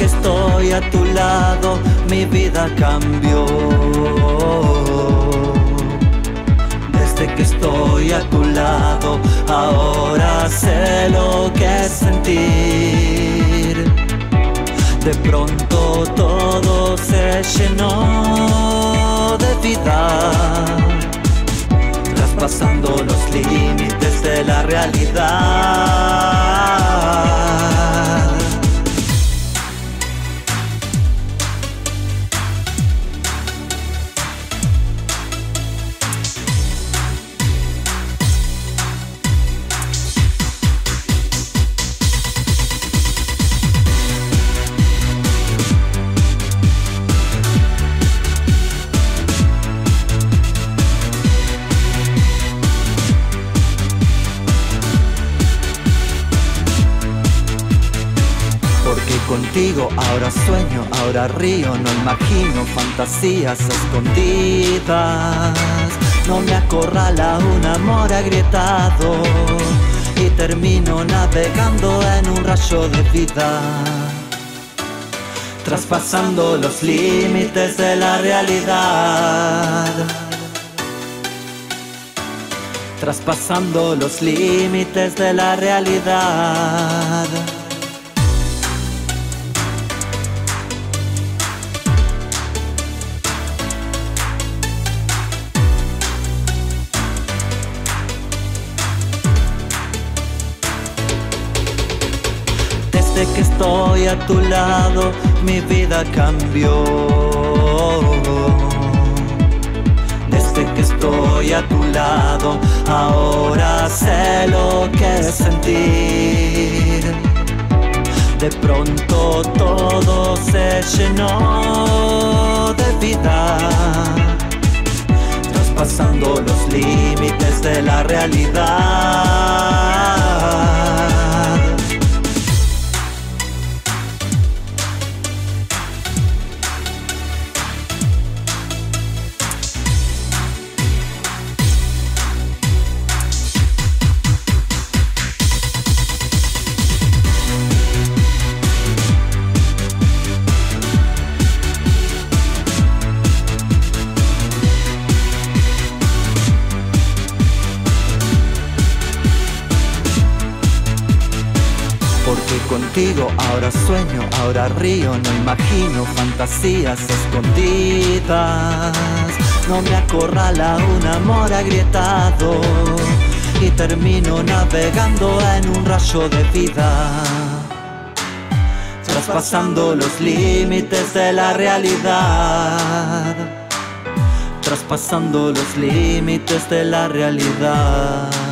que estoy a tu lado, mi vida cambió. Desde que estoy a tu lado, ahora sé lo que es sentir. De pronto todo se llenó contigo ahora sueño, ahora río, no imagino fantasías escondidas. No me acorrala un amor agrietado y termino navegando en un rayo de vida. Traspasando los límites de la realidad. Traspasando los límites de la realidad. Desde que estoy a tu lado, mi vida cambió. Desde que estoy a tu lado, ahora sé lo que sentir. De pronto todo se llenó de vida, traspasando los límites de la realidad. Contigo ahora sueño, ahora río, no imagino fantasías escondidas. No me acorrala un amor agrietado y termino navegando en un rayo de vida. Traspasando los límites de la realidad. Traspasando los límites de la realidad.